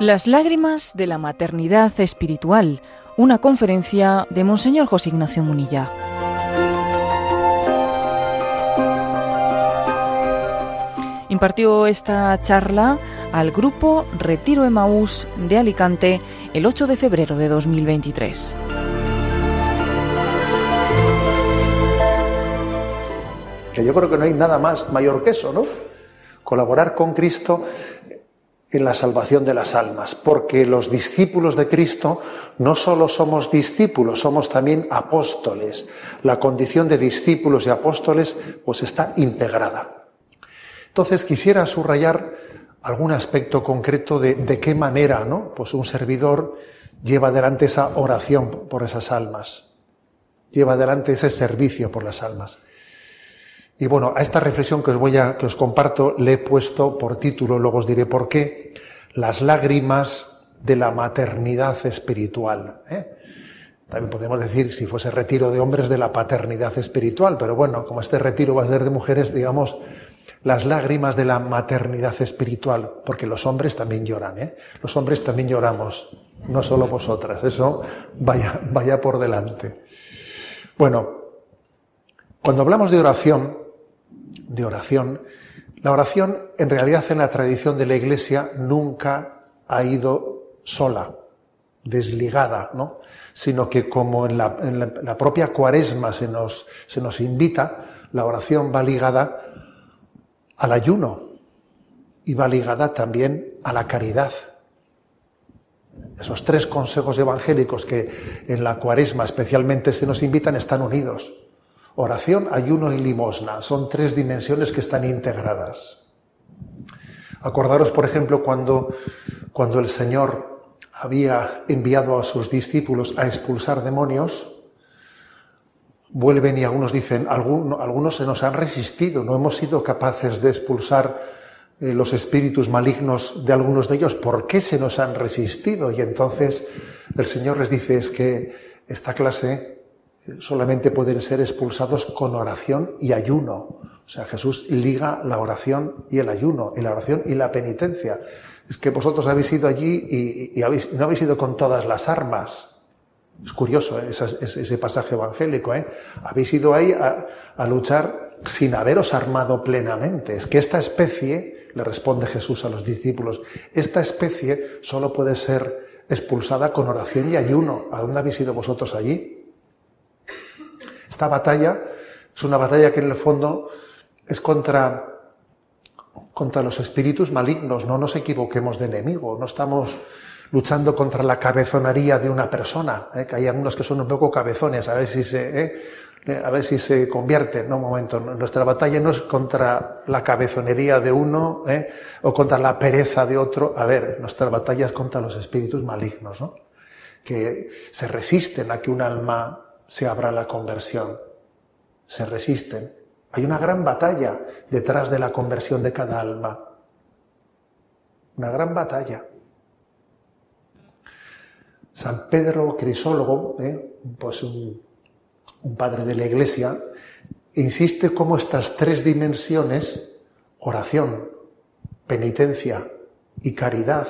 Las lágrimas de la maternidad espiritual, una conferencia de Monseñor José Ignacio Munilla. Impartió esta charla al grupo Retiro Emaús de Alicante el 8 de febrero de 2023. Que yo creo que no hay nada más mayor que eso, ¿no? Colaborar con Cristo en la salvación de las almas, porque los discípulos de Cristo no solo somos discípulos, somos también apóstoles. La condición de discípulos y apóstoles pues está integrada. Entonces quisiera subrayar algún aspecto concreto de, de qué manera, ¿no? Pues un servidor lleva adelante esa oración por esas almas, lleva adelante ese servicio por las almas. Y bueno, a esta reflexión que os voy a, que os comparto, le he puesto por título, luego os diré por qué, las lágrimas de la maternidad espiritual. ¿eh? También podemos decir, si fuese retiro de hombres, de la paternidad espiritual, pero bueno, como este retiro va a ser de mujeres, digamos, las lágrimas de la maternidad espiritual, porque los hombres también lloran, ¿eh? Los hombres también lloramos, no solo vosotras, eso vaya, vaya por delante. Bueno, cuando hablamos de oración, de oración, la oración en realidad en la tradición de la Iglesia nunca ha ido sola, desligada, ¿no? Sino que como en la, en la propia cuaresma se nos, se nos invita, la oración va ligada al ayuno y va ligada también a la caridad. Esos tres consejos evangélicos que en la cuaresma especialmente se nos invitan están unidos. Oración, ayuno y limosna son tres dimensiones que están integradas. Acordaros, por ejemplo, cuando, cuando el Señor había enviado a sus discípulos a expulsar demonios, vuelven y algunos dicen, algunos se nos han resistido, no hemos sido capaces de expulsar eh, los espíritus malignos de algunos de ellos, ¿por qué se nos han resistido? Y entonces el Señor les dice, es que esta clase solamente pueden ser expulsados con oración y ayuno. O sea, Jesús liga la oración y el ayuno, y la oración y la penitencia. Es que vosotros habéis ido allí y, habéis, no habéis ido con todas las armas. Es curioso ¿eh? ese, pasaje evangélico. ¿eh? Habéis ido ahí a, luchar sin haberos armado plenamente. Es que esta especie, le responde Jesús a los discípulos, esta especie solo puede ser expulsada con oración y ayuno. ¿A dónde habéis ido vosotros allí? Esta batalla es una batalla que en el fondo es contra contra los espíritus malignos. No nos equivoquemos de enemigo. No estamos luchando contra la cabezonería de una persona, ¿eh? que hay algunos que son un poco cabezones, a ver si se, ¿eh? ¿eh? a ver si se convierte. No, un momento, nuestra batalla no es contra la cabezonería de uno ¿eh? o contra la pereza de otro. A ver, nuestra batalla es contra los espíritus malignos, ¿no? que se resisten a que un alma se a la conversión. Se resisten. Hay una gran batalla detrás de la conversión de cada alma. Una gran batalla. San Pedro Crisólogo, ¿eh? pues un, padre de la Iglesia, insiste cómo estas tres dimensiones, oración, penitencia y caridad,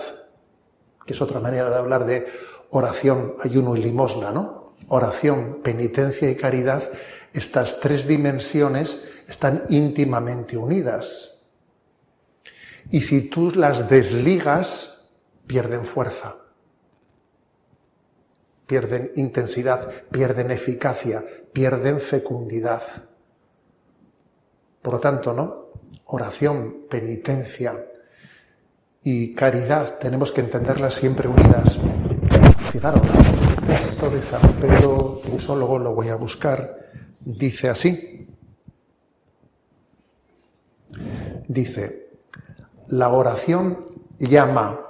que es otra manera de hablar de oración, ayuno y limosna, ¿no? Oración, penitencia y caridad, estas tres dimensiones están íntimamente unidas. Y si tú las desligas, pierden fuerza pierden intensidad, pierden eficacia, pierden fecundidad. Por lo tanto, ¿no? Oración, penitencia y caridad tenemos que entenderlas siempre unidas. Fijaros, esto de San Pedro Crisólogo lo voy a buscar, dice así. Dice, la oración llama,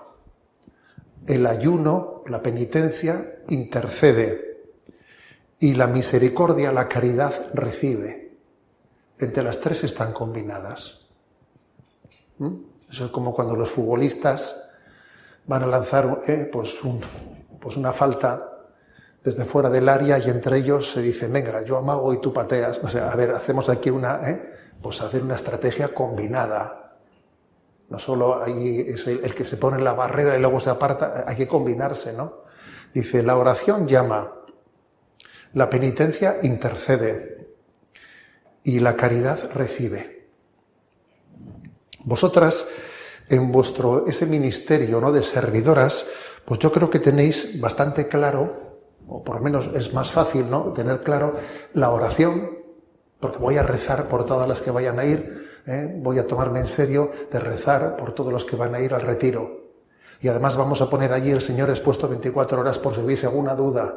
el ayuno, la penitencia, intercede y la misericordia, la caridad recibe. Entre las tres están combinadas. ¿Mm? Eso es como cuando los futbolistas van a lanzar eh, pues, pues una falta desde fuera del área y entre ellos se dice, venga, yo amago y tú pateas. O sea, a ver, hacemos aquí una, ¿eh? pues hacer una estrategia combinada. No solo hay, es el, que se pone la barrera y luego se aparta, hay que combinarse, ¿no? Dice, la oración llama, la penitencia intercede y la caridad recibe. Vosotras, en vuestro ese ministerio ¿no? de servidoras, pues yo creo que tenéis bastante claro, o por lo menos es más fácil, ¿no? Tener claro la oración, porque voy a rezar por todas las que vayan a ir, ¿eh? voy a tomarme en serio de rezar por todos los que van a ir al retiro. Y además vamos a poner allí el Señor expuesto 24 horas por si hubiese alguna duda.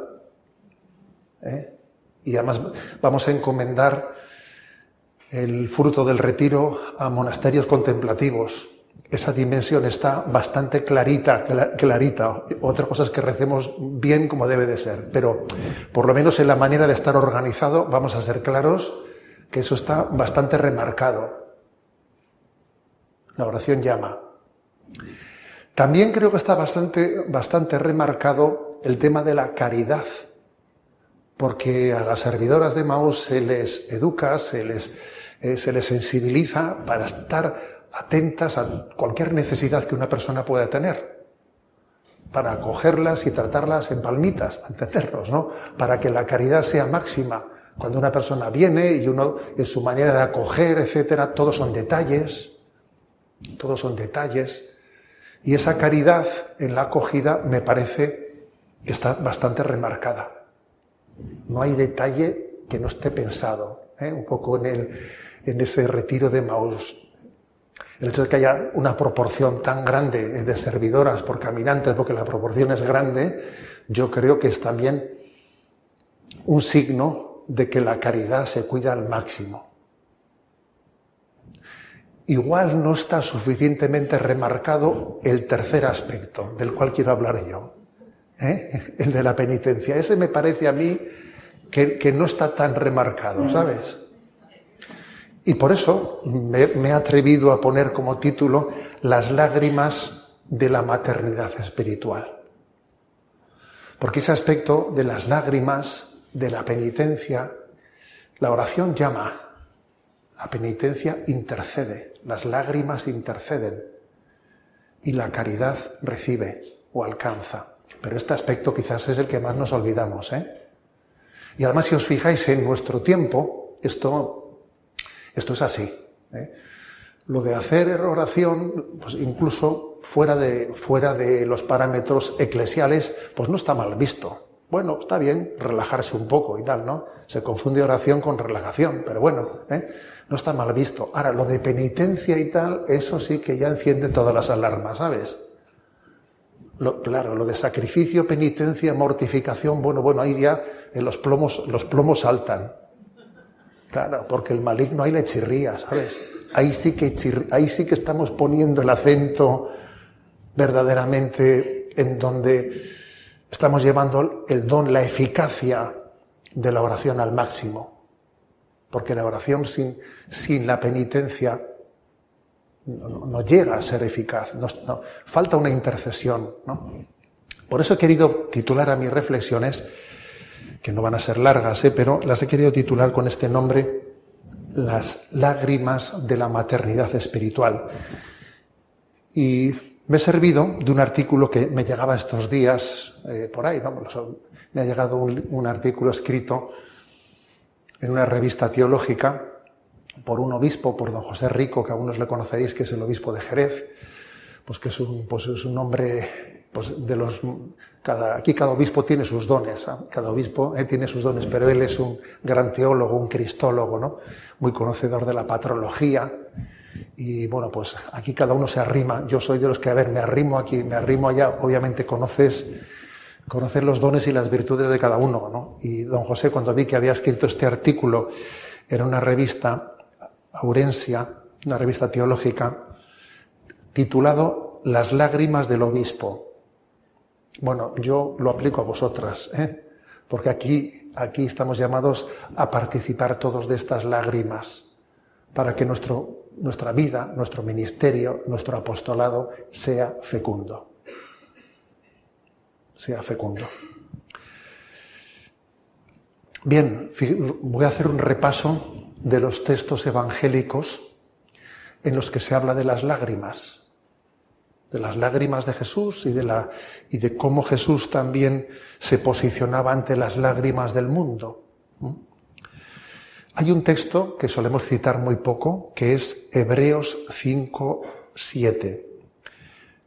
¿eh? Y además vamos a encomendar el fruto del retiro a monasterios contemplativos. Esa dimensión está bastante clarita, clarita. Otra cosa es que recemos bien como debe de ser, pero por lo menos en la manera de estar organizado vamos a ser claros que eso está bastante remarcado. La oración llama. También creo que está bastante, bastante remarcado el tema de la caridad, porque a las servidoras de Maús se les educa, se les, eh, se les sensibiliza para estar atentas a cualquier necesidad que una persona pueda tener, para acogerlas y tratarlas en palmitas, entendernos, ¿no? Para que la caridad sea máxima. Cuando una persona viene y uno, en su manera de acoger, etcétera, todos son detalles, todos son detalles. Y esa caridad en la acogida me parece que está bastante remarcada. No hay detalle que no esté pensado. ¿eh? Un poco en, el, en ese retiro de Maús. El hecho de que haya una proporción tan grande de servidoras por caminantes, porque la proporción es grande, yo creo que es también un signo de que la caridad se cuida al máximo igual no está suficientemente remarcado el tercer aspecto del cual quiero hablar yo, ¿eh? el de la penitencia. Ese me parece a mí que, no está tan remarcado, ¿sabes? Y por eso me, he atrevido a poner como título las lágrimas de la maternidad espiritual. Porque ese aspecto de las lágrimas, de la penitencia, la oración llama, la penitencia intercede, las lágrimas interceden y la caridad recibe o alcanza. Pero este aspecto quizás es el que más nos olvidamos. ¿eh? Y además, si os fijáis en nuestro tiempo, esto, esto es así. ¿eh? Lo de hacer oración, pues incluso fuera de, fuera de los parámetros eclesiales, pues no está mal visto. Bueno, está bien relajarse un poco y tal, ¿no? Se confunde oración con relajación, pero bueno, ¿eh? no está mal visto. Ahora, lo de penitencia y tal, eso sí que ya enciende todas las alarmas, ¿sabes? Claro, lo de sacrificio, penitencia, mortificación, bueno, bueno, ahí ya en los plomos, los plomos saltan. Claro, porque el maligno ahí le chirría, ¿sabes? Ahí sí que ahí sí que estamos poniendo el acento verdaderamente en donde estamos llevando el don, la eficacia de la oración al máximo porque la oración sin, sin la penitencia no, llega a ser eficaz, falta una intercesión. Por eso he querido titular a mis reflexiones, que no van a ser largas, ¿eh? pero las he querido titular con este nombre, Las lágrimas de la maternidad espiritual. Y me he servido de un artículo que me llegaba estos días eh, por ahí, ¿no? me ha llegado un artículo escrito en una revista teológica por un obispo, por don José Rico, que algunos le conoceréis, que es el obispo de Jerez, pues que es un, pues es un hombre pues de los cada, aquí cada obispo tiene sus dones, ¿ah? cada obispo eh, tiene sus dones, pero él es un gran teólogo, un cristólogo, ¿no? Muy conocedor de la patrología. Y bueno, pues aquí cada uno se arrima. Yo soy de los que, a ver, me arrimo aquí, me arrimo allá. Obviamente conoces conocer los dones y las virtudes de cada uno. ¿no? Y don José, cuando vi que había escrito este artículo en una revista, Aurencia, una revista teológica, titulado Las lágrimas del obispo. Bueno, yo lo aplico a vosotras, ¿eh? porque aquí, aquí estamos llamados a participar todos de estas lágrimas, para que nuestro, nuestra vida, nuestro ministerio, nuestro apostolado sea fecundo sea fecundo. Bien, voy a hacer un repaso de los textos evangélicos en los que se habla de las lágrimas. De las lágrimas de Jesús y de, la, y de cómo Jesús también se posicionaba ante las lágrimas del mundo. Hay un texto que solemos citar muy poco, que es Hebreos 5, 7,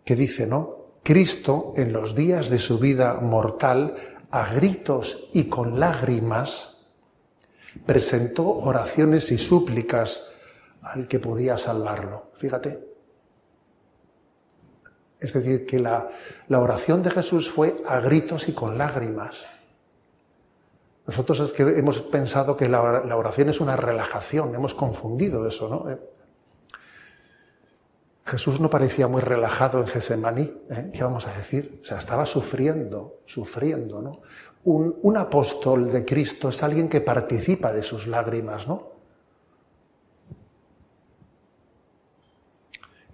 que dice, ¿no? Cristo en los días de su vida mortal, a gritos y con lágrimas, presentó oraciones y súplicas al que podía salvarlo. Fíjate, es decir, que la, oración de Jesús fue a gritos y con lágrimas. Nosotros es que hemos pensado que la, oración es una relajación, hemos confundido eso, ¿no? Eh, Jesús no parecía muy relajado en Gesemaní, ¿eh? ¿qué vamos a decir? O sea, estaba sufriendo, sufriendo, ¿no? Un, un, apóstol de Cristo es alguien que participa de sus lágrimas, ¿no?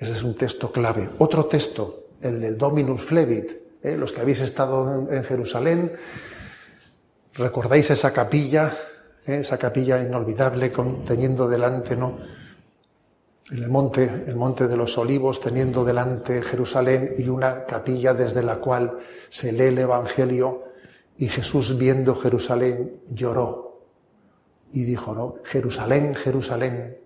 Ese es un texto clave. Otro texto, el del Dominus Flevit. ¿eh? Los que habéis estado en, Jerusalén, recordáis esa capilla, ¿eh? esa capilla inolvidable, teniendo delante, ¿no? En el monte, el monte de los olivos, teniendo delante Jerusalén y una capilla desde la cual se lee el Evangelio y Jesús viendo Jerusalén lloró y dijo, ¿no? Jerusalén, Jerusalén,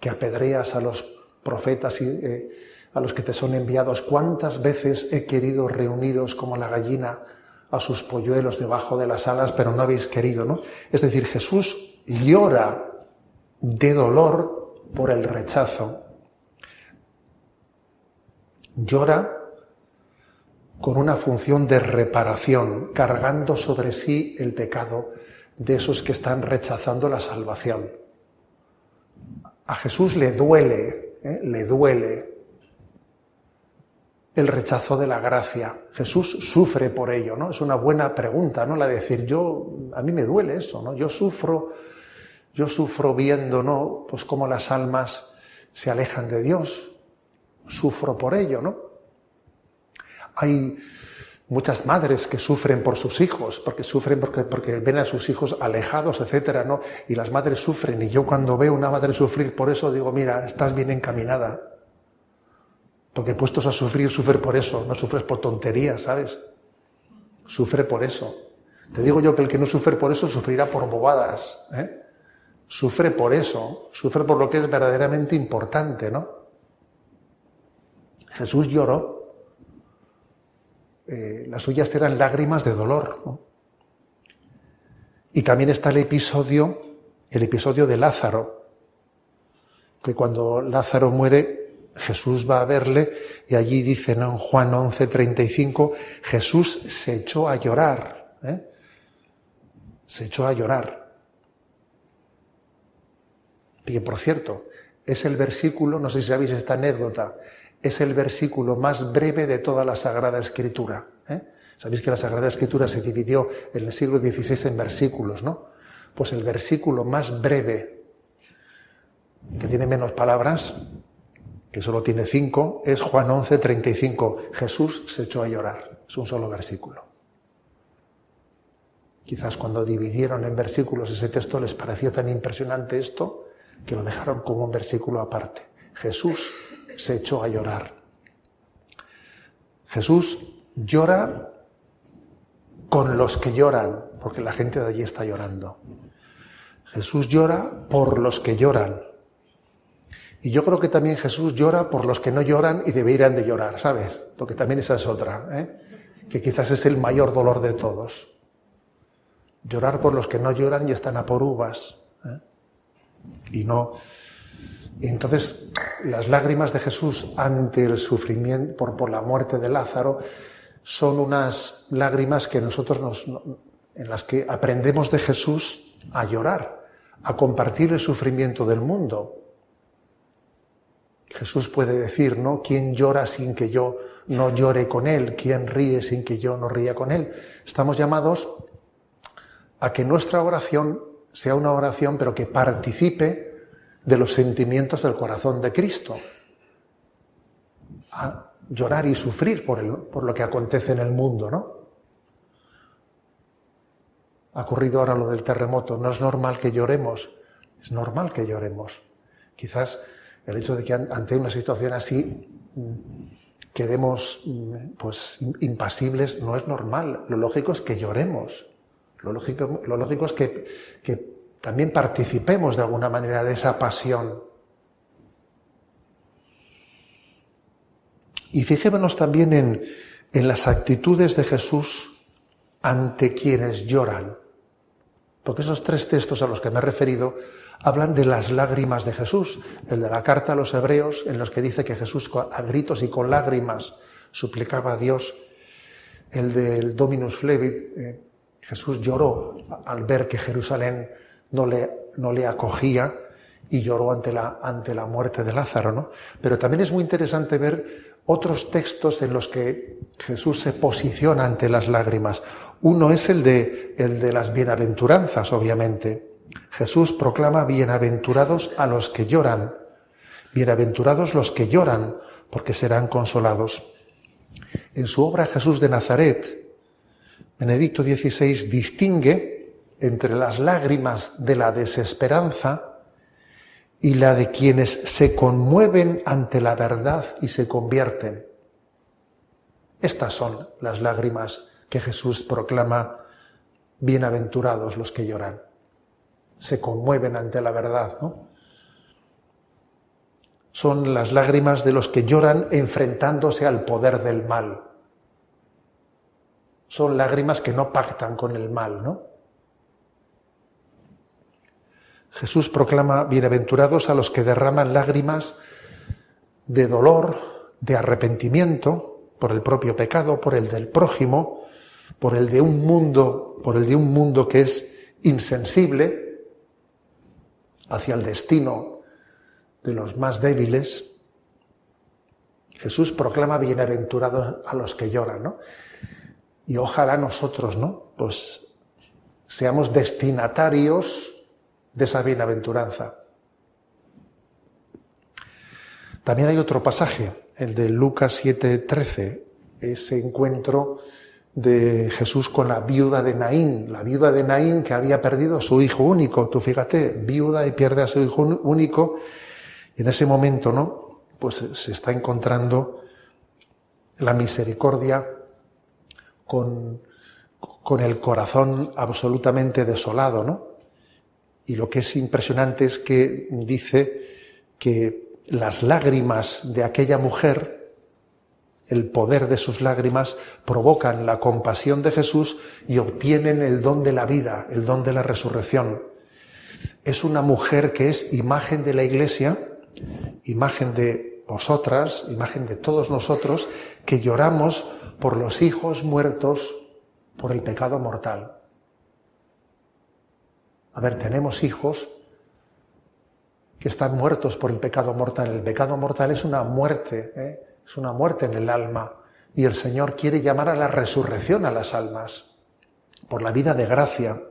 que apedreas a los profetas y, eh, a los que te son enviados, cuántas veces he querido reuniros como la gallina a sus polluelos debajo de las alas, pero no habéis querido, ¿no? Es decir, Jesús llora de dolor por el rechazo. Llora con una función de reparación, cargando sobre sí el pecado de esos que están rechazando la salvación. A Jesús le duele ¿eh? le duele el rechazo de la gracia. Jesús sufre por ello, ¿no? Es una buena pregunta, ¿no? La de decir, yo, a mí me duele eso, ¿no? Yo sufro, yo sufro viendo, ¿no? Pues cómo las almas se alejan de Dios. Sufro por ello, ¿no? Hay muchas madres que sufren por sus hijos, porque sufren porque, porque ven a sus hijos alejados, etcétera, ¿no? Y las madres sufren. Y yo cuando veo una madre sufrir por eso, digo, mira, estás bien encaminada. Porque puestos a sufrir, sufre por eso, no sufres por tonterías, ¿sabes? Sufre por eso. Te digo yo que el que no sufre por eso sufrirá por bobadas. ¿eh? Sufre por eso, sufre por lo que es verdaderamente importante, ¿no? Jesús lloró eh, las suyas eran lágrimas de dolor. Y también está el episodio, el episodio de Lázaro, que cuando Lázaro muere, Jesús va a verle y allí dice en Juan 11, 35, Jesús se echó a llorar. ¿eh? Se echó a llorar. Y por cierto, es el versículo, no sé si sabéis esta anécdota, es el versículo más breve de toda la Sagrada Escritura. ¿eh? Sabéis que la Sagrada Escritura se dividió en el siglo XVI en versículos, ¿no? Pues el versículo más breve, que tiene menos palabras, que solo tiene cinco, es Juan 11, 35. Jesús se echó a llorar. Es un solo versículo. Quizás cuando dividieron en versículos ese texto les pareció tan impresionante esto que lo dejaron como un versículo aparte. Jesús se echó a llorar. Jesús llora con los que lloran, porque la gente de allí está llorando. Jesús llora por los que lloran. Y yo creo que también Jesús llora por los que no lloran y deberían de llorar, ¿sabes? Porque también esa es otra, ¿eh? que quizás es el mayor dolor de todos. Llorar por los que no lloran y están a por uvas. ¿eh? Y no y entonces las lágrimas de Jesús ante el sufrimiento por, por la muerte de Lázaro son unas lágrimas que nosotros nos, en las que aprendemos de Jesús a llorar, a compartir el sufrimiento del mundo. Jesús puede decir, ¿no? ¿Quién llora sin que yo no llore con él? ¿Quién ríe sin que yo no ría con él? Estamos llamados a que nuestra oración sea una oración, pero que participe de los sentimientos del corazón de Cristo. A llorar y sufrir por, por lo que acontece en el mundo, ¿no? Ha ocurrido ahora lo del terremoto. No es normal que lloremos. Es normal que lloremos. Quizás el hecho de que ante una situación así quedemos pues impasibles no es normal. Lo lógico es que lloremos. Lo lógico, es que, que también participemos de alguna manera de esa pasión. Y fijémonos también en, en las actitudes de Jesús ante quienes lloran. Porque esos tres textos a los que me he referido hablan de las lágrimas de Jesús. El de la carta a los hebreos, en los que dice que Jesús a gritos y con lágrimas suplicaba a Dios. El del Dominus Flevit, eh, Jesús lloró al ver que Jerusalén no le, no le acogía y lloró ante la, ante la muerte de Lázaro, ¿no? Pero también es muy interesante ver otros textos en los que Jesús se posiciona ante las lágrimas. Uno es el de, el de las bienaventuranzas, obviamente. Jesús proclama bienaventurados a los que lloran. Bienaventurados los que lloran, porque serán consolados. En su obra Jesús de Nazaret, Benedicto XVI distingue entre las lágrimas de la desesperanza y la de quienes se conmueven ante la verdad y se convierten. Estas son las lágrimas que Jesús proclama, bienaventurados los que lloran. Se conmueven ante la verdad, ¿no? Son las lágrimas de los que lloran enfrentándose al poder del mal. Son lágrimas que no pactan con el mal, ¿no? Jesús proclama bienaventurados a los que derraman lágrimas de dolor, de arrepentimiento por el propio pecado, por el del prójimo, por el de un mundo, por el de un mundo que es insensible hacia el destino de los más débiles. Jesús proclama bienaventurados a los que lloran, ¿no? Y ojalá nosotros, ¿no? Pues seamos destinatarios de esa bienaventuranza. También hay otro pasaje, el de Lucas 7:13, ese encuentro de Jesús con la viuda de Naín, la viuda de Naín que había perdido a su hijo único. Tú fíjate, viuda y pierde a su hijo único, y en ese momento, ¿no? Pues se está encontrando la misericordia con, con el corazón absolutamente desolado, ¿no? Y lo que es impresionante es que dice que las lágrimas de aquella mujer, el poder de sus lágrimas, provocan la compasión de Jesús y obtienen el don de la vida, el don de la resurrección. Es una mujer que es imagen de la Iglesia, imagen de vosotras, imagen de todos nosotros, que lloramos por los hijos muertos por el pecado mortal. A ver, tenemos hijos que están muertos por el pecado mortal. El pecado mortal es una muerte, ¿eh? Es una muerte en el alma. Y el Señor quiere llamar a la resurrección a las almas, por la vida de gracia.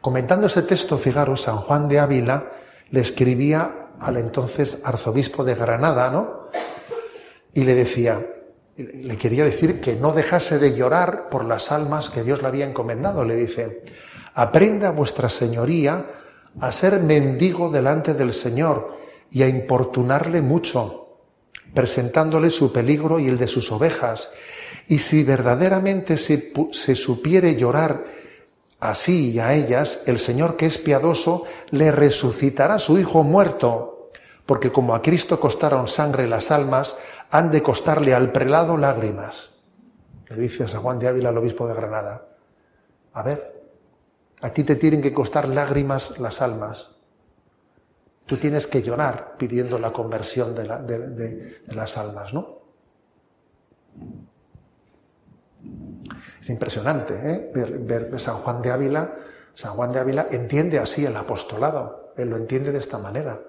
Comentando ese texto, fijaros, San Juan de Ávila le escribía al entonces arzobispo de Granada, ¿no? Y le decía, le quería decir que no dejase de llorar por las almas que Dios le había encomendado. Le dice, aprenda vuestra señoría a ser mendigo delante del Señor y a importunarle mucho, presentándole su peligro y el de sus ovejas. Y si verdaderamente se, se supiere llorar así y a ellas, el Señor que es piadoso le resucitará su Hijo muerto, porque como a Cristo costaron sangre las almas, han de costarle al prelado lágrimas. Le dice a San Juan de Ávila al obispo de Granada. A ver, a ti te tienen que costar lágrimas las almas. Tú tienes que llorar pidiendo la conversión de, las almas, ¿no? Es impresionante ¿eh? ver, ver San Juan de Ávila. San Juan de Ávila entiende así el apostolado. Él lo entiende de esta manera.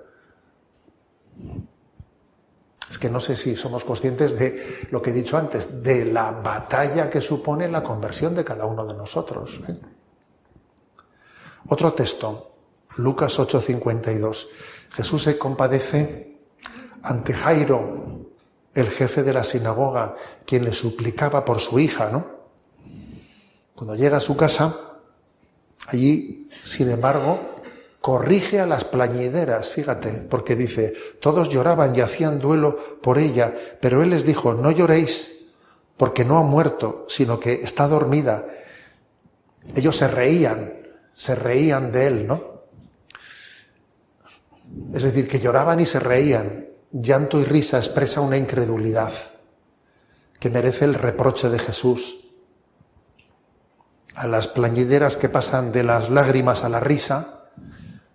Es que no sé si somos conscientes de lo que he dicho antes, de la batalla que supone la conversión de cada uno de nosotros. ¿eh? Otro texto, Lucas 8:52. Jesús se compadece ante Jairo, el jefe de la sinagoga, quien le suplicaba por su hija, ¿no? Cuando llega a su casa, allí, sin embargo, corrige a las plañideras, fíjate, porque dice, todos lloraban y hacían duelo por ella, pero él les dijo, no lloréis, porque no ha muerto, sino que está dormida. Ellos se reían, se reían de él, ¿no? Es decir, que lloraban y se reían. Llanto y risa expresa una incredulidad que merece el reproche de Jesús. A las plañideras que pasan de las lágrimas a la risa,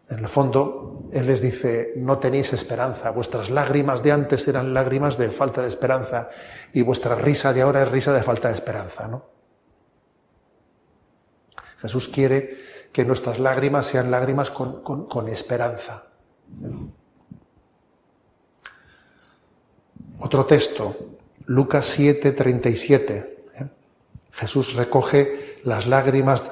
en el fondo, Él les dice, no tenéis esperanza, vuestras lágrimas de antes eran lágrimas de falta de esperanza y vuestra risa de ahora es risa de falta de esperanza, ¿no? Jesús quiere que nuestras lágrimas sean lágrimas con, con esperanza. Otro texto, Lucas 7, 37. ¿eh? Jesús recoge las lágrimas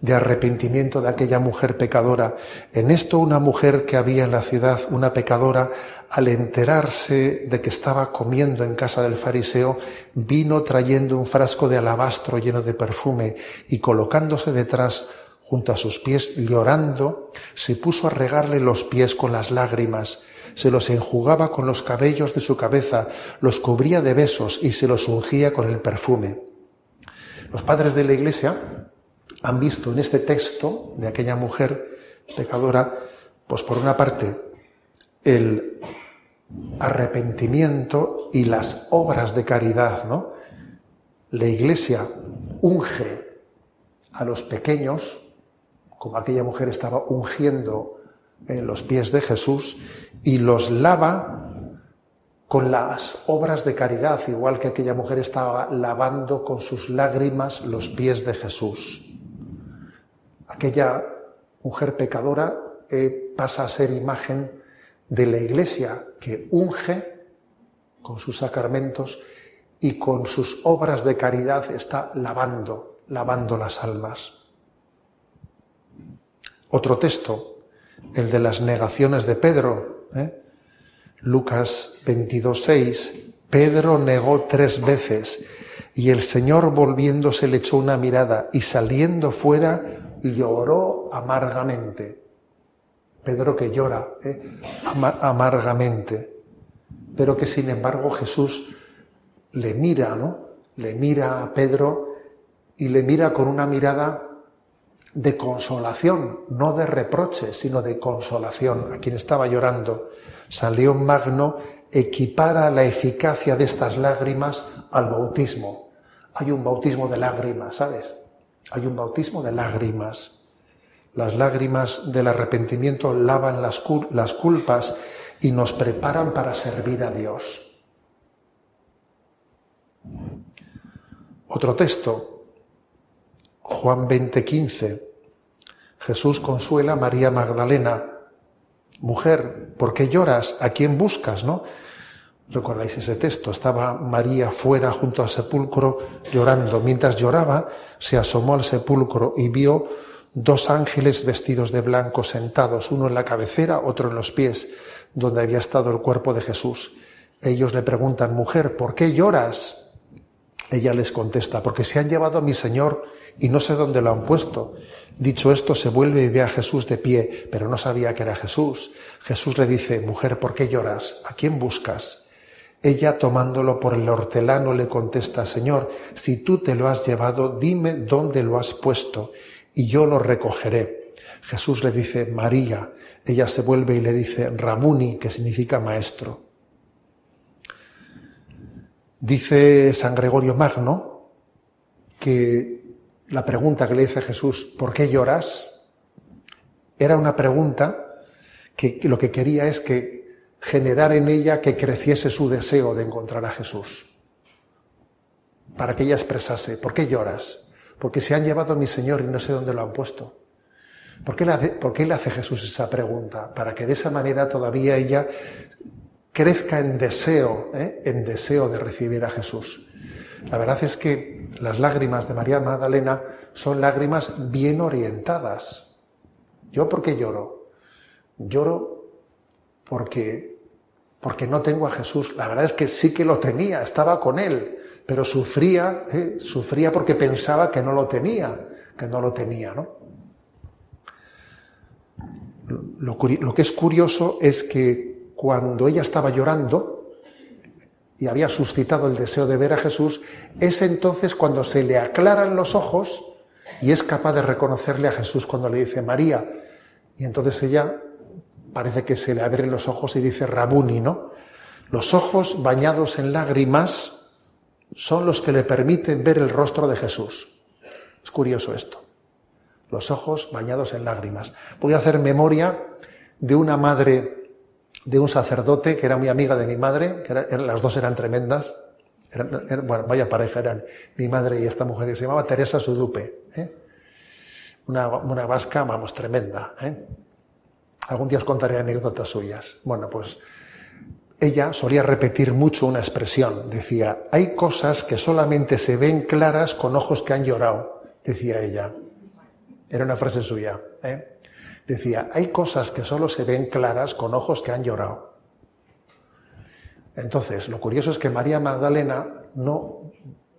de arrepentimiento de aquella mujer pecadora. En esto una mujer que había en la ciudad, una pecadora, al enterarse de que estaba comiendo en casa del fariseo, vino trayendo un frasco de alabastro lleno de perfume y colocándose detrás junto a sus pies, llorando, se puso a regarle los pies con las lágrimas, se los enjugaba con los cabellos de su cabeza, los cubría de besos y se los ungía con el perfume. Los padres de la Iglesia han visto en este texto de aquella mujer pecadora, pues por una parte, el arrepentimiento y las obras de caridad, ¿no? La iglesia unge a los pequeños, como aquella mujer estaba ungiendo en los pies de Jesús, y los lava con las obras de caridad, igual que aquella mujer estaba lavando con sus lágrimas los pies de Jesús aquella mujer pecadora eh, pasa a ser imagen de la iglesia que unge con sus sacramentos y con sus obras de caridad está lavando, lavando las almas. Otro texto, el de las negaciones de Pedro, ¿eh? Lucas 22.6, Pedro negó tres veces y el Señor volviéndose le echó una mirada y saliendo fuera lloró amargamente. Pedro que llora ¿eh? amargamente, pero que sin embargo Jesús le mira, ¿no? Le mira a Pedro y le mira con una mirada de consolación, no de reproche, sino de consolación a quien estaba llorando. San León Magno equipara la eficacia de estas lágrimas al bautismo. Hay un bautismo de lágrimas, ¿sabes? Hay un bautismo de lágrimas. Las lágrimas del arrepentimiento lavan las, culpas y nos preparan para servir a Dios. Otro texto, Juan 20:15. Jesús consuela a María Magdalena. Mujer, ¿por qué lloras? ¿A quién buscas? ¿No? ¿Recordáis ese texto? Estaba María fuera junto al sepulcro llorando. Mientras lloraba, se asomó al sepulcro y vio dos ángeles vestidos de blanco sentados, uno en la cabecera, otro en los pies, donde había estado el cuerpo de Jesús. Ellos le preguntan, mujer, ¿por qué lloras? Ella les contesta, porque se han llevado a mi Señor y no sé dónde lo han puesto. Dicho esto, se vuelve y ve a Jesús de pie, pero no sabía que era Jesús. Jesús le dice, mujer, ¿por qué lloras? ¿A quién buscas? Ella, tomándolo por el hortelano, le contesta, Señor, si tú te lo has llevado, dime dónde lo has puesto, y yo lo recogeré. Jesús le dice, María. Ella se vuelve y le dice, Rabuni, que significa maestro. Dice San Gregorio Magno que la pregunta que le dice Jesús, ¿por qué lloras? Era una pregunta que lo que quería es que generar en ella que creciese su deseo de encontrar a Jesús. Para que ella expresase, ¿por qué lloras? Porque se han llevado a mi Señor y no sé dónde lo han puesto. ¿Por qué, le hace, ¿Por qué le hace Jesús esa pregunta? Para que de esa manera todavía ella crezca en deseo, ¿eh? en deseo de recibir a Jesús. La verdad es que las lágrimas de María Magdalena son lágrimas bien orientadas. ¿Yo por qué lloro? Lloro porque porque no tengo a Jesús. La verdad es que sí que lo tenía, estaba con Él, pero sufría, ¿eh? sufría porque pensaba que no lo tenía, que no lo tenía, ¿no? Lo, lo que es curioso es que cuando ella estaba llorando y había suscitado el deseo de ver a Jesús, es entonces cuando se le aclaran los ojos y es capaz de reconocerle a Jesús cuando le dice María. Y entonces ella parece que se le abren los ojos y dice Rabuni, ¿no? Los ojos bañados en lágrimas son los que le permiten ver el rostro de Jesús. Es curioso esto. Los ojos bañados en lágrimas. Voy a hacer memoria de una madre, de un sacerdote que era muy amiga de mi madre, que las dos eran tremendas. bueno, vaya pareja eran mi madre y esta mujer que se llamaba Teresa Sudupe. ¿eh? Una, una, vasca, vamos, tremenda. ¿eh? Algún día os contaré anécdotas suyas. Bueno, pues ella solía repetir mucho una expresión. Decía, hay cosas que solamente se ven claras con ojos que han llorado, decía ella. Era una frase suya. ¿eh? Decía, hay cosas que solo se ven claras con ojos que han llorado. Entonces, lo curioso es que María Magdalena no,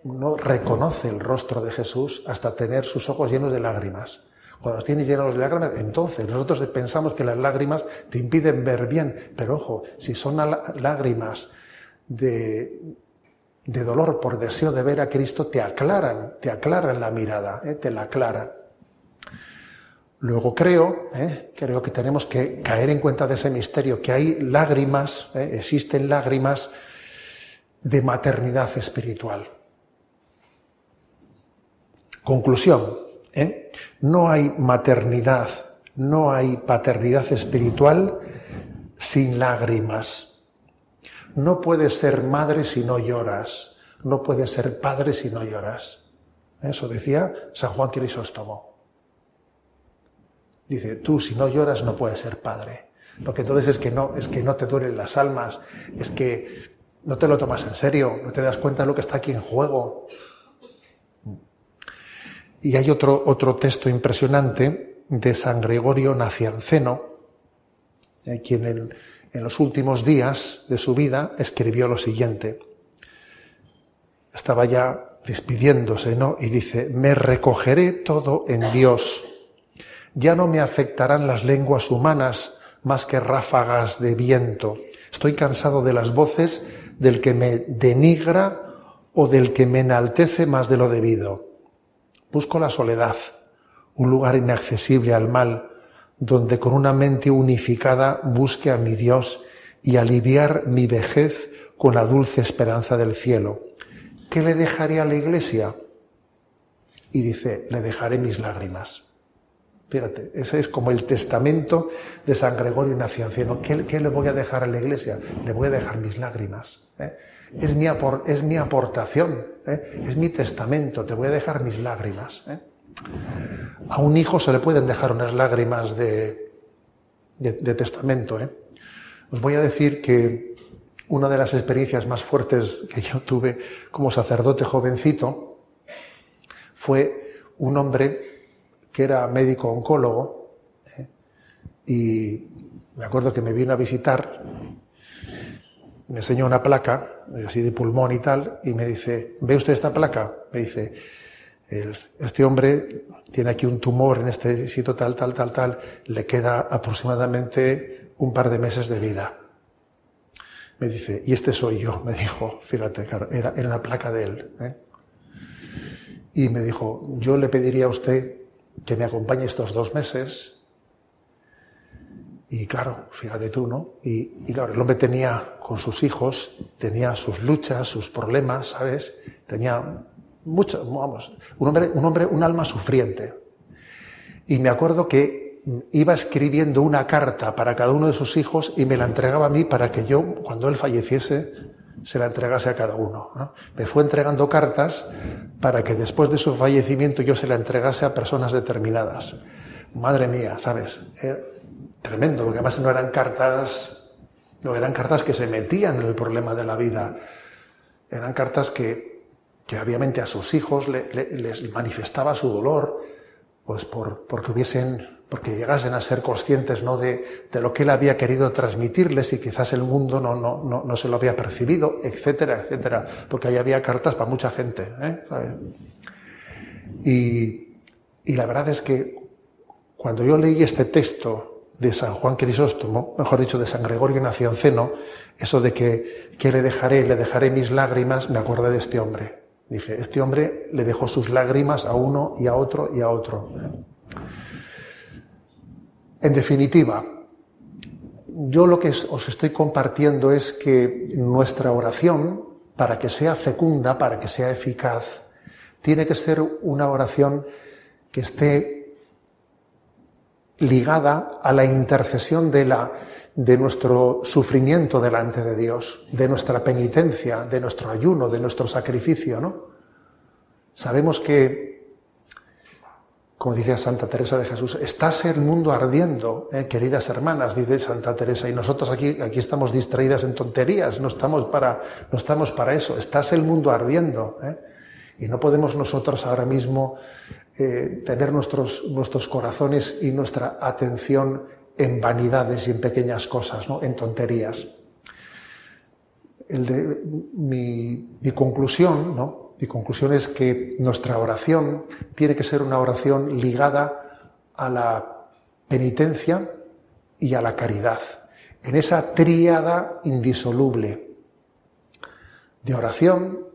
no reconoce el rostro de Jesús hasta tener sus ojos llenos de lágrimas. Cuando los tienes llenos de lágrimas, entonces nosotros pensamos que las lágrimas te impiden ver bien, pero ojo, si son lágrimas de, de dolor por deseo de ver a Cristo, te aclaran, te aclaran la mirada, ¿eh? te la aclaran. Luego creo, ¿eh? creo que tenemos que caer en cuenta de ese misterio, que hay lágrimas, ¿eh? existen lágrimas de maternidad espiritual. Conclusión, ¿eh? No hay maternidad, no hay paternidad espiritual sin lágrimas. No puedes ser madre si no lloras. No puedes ser padre si no lloras. Eso decía San Juan Crisóstomo. Dice, tú si no lloras no puedes ser padre. Porque entonces es que no, es que no te duelen las almas, es que no te lo tomas en serio, no te das cuenta de lo que está aquí en juego. Y hay otro, otro texto impresionante de San Gregorio Nacianceno, eh, quien en, en los últimos días de su vida escribió lo siguiente. Estaba ya despidiéndose, ¿no? Y dice, me recogeré todo en Dios. Ya no me afectarán las lenguas humanas más que ráfagas de viento. Estoy cansado de las voces del que me denigra o del que me enaltece más de lo debido. Busco la soledad, un lugar inaccesible al mal, donde con una mente unificada busque a mi Dios y aliviar mi vejez con la dulce esperanza del cielo. ¿Qué le dejaré a la iglesia? Y dice, le dejaré mis lágrimas. Fíjate, ese es como el testamento de San Gregorio Nacianceno. ¿Qué, ¿Qué, le voy a dejar a la iglesia? Le voy a dejar mis lágrimas. ¿eh? es mi, es mi aportación, ¿eh? es mi testamento, te voy a dejar mis lágrimas. ¿eh? A un hijo se le pueden dejar unas lágrimas de, de, testamento. ¿eh? Os voy a decir que una de las experiencias más fuertes que yo tuve como sacerdote jovencito fue un hombre que era médico oncólogo y me acuerdo que me vino a visitar me enseñó una placa, así de pulmón y tal, y me dice, ¿ve usted esta placa? Me dice, este hombre tiene aquí un tumor en este sitio tal, tal, tal, tal, le queda aproximadamente un par de meses de vida. Me dice, y este soy yo, me dijo, fíjate, claro, era, era una placa de él. ¿eh? Y me dijo, yo le pediría a usted que me acompañe estos dos meses y claro, fíjate tú, ¿no? Y, claro, el hombre tenía con sus hijos, tenía sus luchas, sus problemas, ¿sabes? Tenía mucho, vamos, un hombre, un hombre, un alma sufriente. Y me acuerdo que iba escribiendo una carta para cada uno de sus hijos y me la entregaba a mí para que yo, cuando él falleciese, se la entregase a cada uno. Me fue entregando cartas para que después de su fallecimiento yo se la entregase a personas determinadas. Madre mía, ¿sabes? Eh, tremendo, porque además no eran cartas, no eran cartas que se metían en el problema de la vida, eran cartas que, que obviamente a sus hijos les manifestaba su dolor, pues por, porque hubiesen, porque llegasen a ser conscientes ¿no? de, de, lo que él había querido transmitirles y quizás el mundo no, no, no, no se lo había percibido, etcétera, etcétera, porque ahí había cartas para mucha gente, ¿eh? Y, y la verdad es que cuando yo leí este texto de San Juan Crisóstomo, mejor dicho, de San Gregorio Nacianceno, eso de que, que le dejaré, le dejaré mis lágrimas, me acordé de este hombre. Dije, este hombre le dejó sus lágrimas a uno y a otro y a otro. En definitiva, yo lo que os estoy compartiendo es que nuestra oración, para que sea fecunda, para que sea eficaz, tiene que ser una oración que esté ligada a la intercesión de, la, de nuestro sufrimiento delante de Dios, de nuestra penitencia, de nuestro ayuno, de nuestro sacrificio, ¿no? Sabemos que como dice Santa Teresa de Jesús, estás el mundo ardiendo, eh, queridas hermanas, dice Santa Teresa, y nosotros aquí, aquí estamos distraídas en tonterías, no estamos para, no estamos para eso, estás el mundo ardiendo. Eh, y no podemos nosotros ahora mismo eh, tener nuestros, nuestros corazones y nuestra atención en vanidades y en pequeñas cosas, ¿no? en tonterías. Mi conclusión, ¿no? Mi conclusión es que nuestra oración tiene que ser una oración ligada a la penitencia y a la caridad, en esa tríada indisoluble de oración,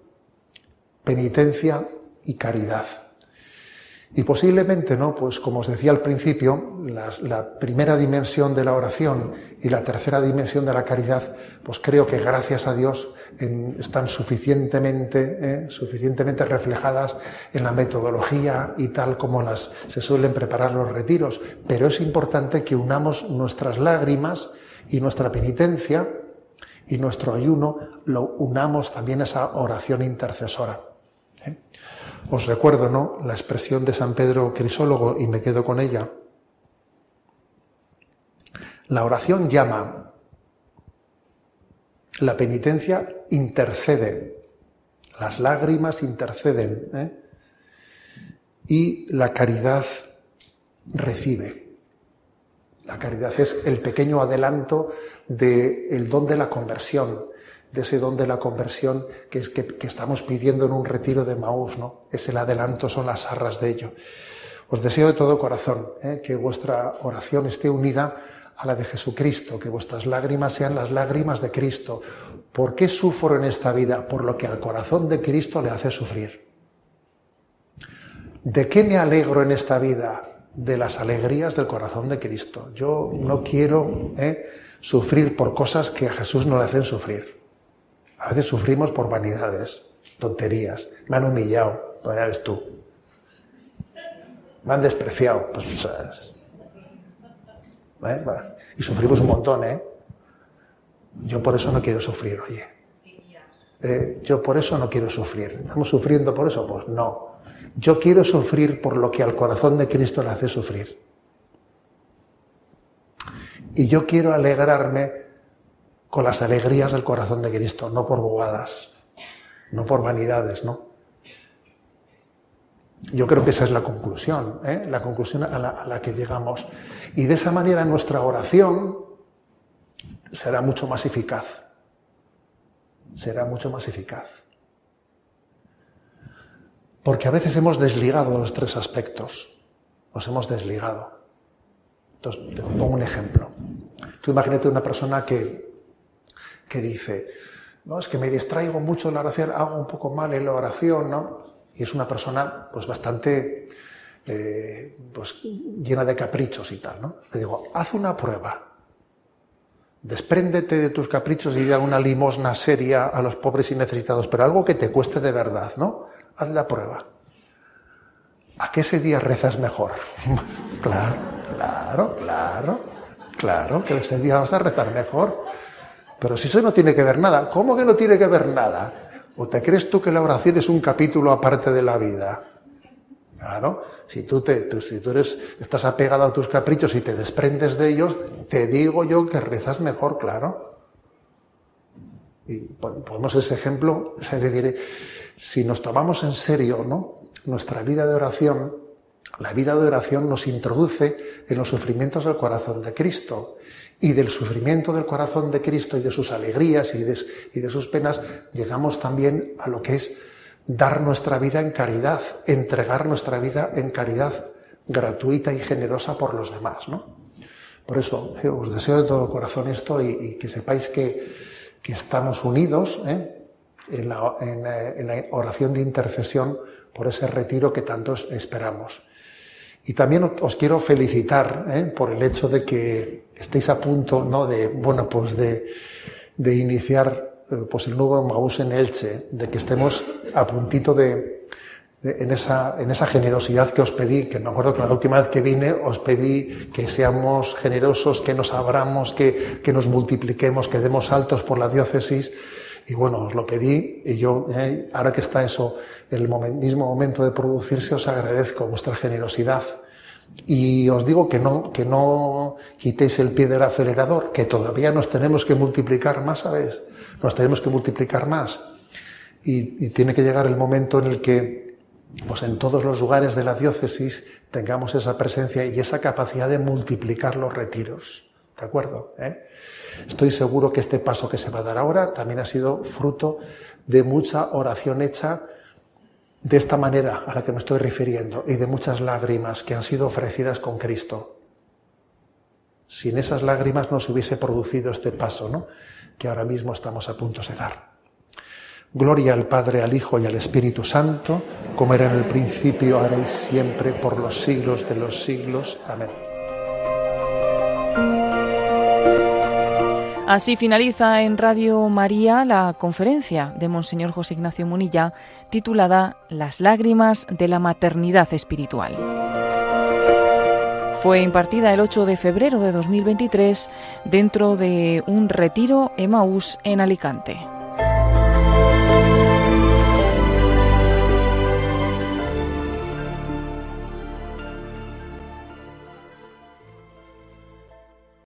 penitencia y caridad. Y posiblemente, ¿no? Pues como os decía al principio, la, primera dimensión de la oración y la tercera dimensión de la caridad, pues creo que gracias a Dios están suficientemente, ¿eh? suficientemente reflejadas en la metodología y tal como las se suelen preparar los retiros. Pero es importante que unamos nuestras lágrimas y nuestra penitencia y nuestro ayuno, lo unamos también a esa oración intercesora. ¿eh? Os recuerdo, ¿no? La expresión de San Pedro Crisólogo y me quedo con ella. La oración llama, la penitencia intercede, las lágrimas interceden ¿eh? y la caridad recibe. La caridad es el pequeño adelanto del don de la conversión, de ese don de la conversión que, es, que, estamos pidiendo en un retiro de Maús, ¿no? Es el adelanto, son las arras de ello. Os deseo de todo corazón ¿eh? que vuestra oración esté unida a la de Jesucristo, que vuestras lágrimas sean las lágrimas de Cristo. ¿Por qué sufro en esta vida? Por lo que al corazón de Cristo le hace sufrir. ¿De qué me alegro en esta vida? De las alegrías del corazón de Cristo. Yo no quiero ¿eh? sufrir por cosas que a Jesús no le hacen sufrir. A veces sufrimos por vanidades, tonterías. Me han humillado, pues ya ves tú. Me han despreciado, pues. ¿Eh? Y sufrimos un montón, ¿eh? Yo por eso no quiero sufrir, oye. Eh, yo por eso no quiero sufrir. ¿Estamos sufriendo por eso? Pues no. Yo quiero sufrir por lo que al corazón de Cristo le hace sufrir. Y yo quiero alegrarme con las alegrías del corazón de Cristo, no por bobadas, no por vanidades, ¿no? Yo creo que esa es la conclusión, ¿eh? la conclusión a la, que llegamos. Y de esa manera nuestra oración será mucho más eficaz. Será mucho más eficaz. Porque a veces hemos desligado los tres aspectos. Los hemos desligado. Entonces, te pongo un ejemplo. Tú imagínate una persona que que dice, no, es que me distraigo mucho en la oración, hago un poco mal en la oración, ¿no? Y es una persona, pues, bastante, eh, pues, llena de caprichos y tal, ¿no? Le digo, haz una prueba. Despréndete de tus caprichos y da una limosna seria a los pobres y necesitados, pero algo que te cueste de verdad, ¿no? Haz la prueba. ¿A qué ese día rezas mejor? claro, claro, claro, claro, que ese día vas a rezar mejor. Pero si eso no tiene que ver nada, ¿cómo que no tiene que ver nada? ¿O te crees tú que la oración es un capítulo aparte de la vida? Claro, si tú, te, eres, estás apegado a tus caprichos y te desprendes de ellos, te digo yo que rezas mejor, claro. Y podemos ese ejemplo, le diré, si nos tomamos en serio, ¿no? Nuestra vida de oración, la vida de oración nos introduce en los sufrimientos del corazón de Cristo y del sufrimiento del corazón de Cristo y de sus alegrías y de, y sus penas, llegamos también a lo que es dar nuestra vida en caridad, entregar nuestra vida en caridad gratuita y generosa por los demás, ¿no? Por eso eh, os deseo de todo corazón esto y, que sepáis que, que estamos unidos ¿eh? en, la, en, la, oración de intercesión por ese retiro que tantos esperamos. Y también os quiero felicitar ¿eh? por el hecho de que estéis a punto, ¿no? De, bueno, pues de, de iniciar pues el nuevo Maús en Elche, de que estemos a puntito de, en esa, en esa generosidad que os pedí, que me acuerdo que la última vez que vine os pedí que seamos generosos, que nos abramos, que, que nos multipliquemos, que demos saltos por la diócesis. Y bueno, os lo pedí y yo, eh, ahora que está eso, el mismo momento de producirse, os agradezco vuestra generosidad. Y os digo que no, que no quitéis el pie del acelerador, que todavía nos tenemos que multiplicar más, ¿sabes? Nos tenemos que multiplicar más. Y, y tiene que llegar el momento en el que pues en todos los lugares de la diócesis tengamos esa presencia y esa capacidad de multiplicar los retiros. ¿De acuerdo? ¿Eh? Estoy seguro que este paso que se va a dar ahora también ha sido fruto de mucha oración hecha de esta manera a la que me estoy refiriendo y de muchas lágrimas que han sido ofrecidas con Cristo. Sin esas lágrimas no se hubiese producido este paso, ¿no? Que ahora mismo estamos a punto de dar. Gloria al Padre, al Hijo y al Espíritu Santo, como era en el principio, ahora y siempre, por los siglos de los siglos. Amén. Así finaliza en Radio María la conferencia de Monseñor José Ignacio Munilla titulada Las lágrimas de la maternidad espiritual. Fue impartida el 8 de febrero de 2023 dentro de un retiro Emaús en Alicante.